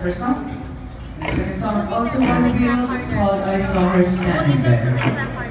first song. The second song is also one of the Beatles. It's called I Saw Her Standing There.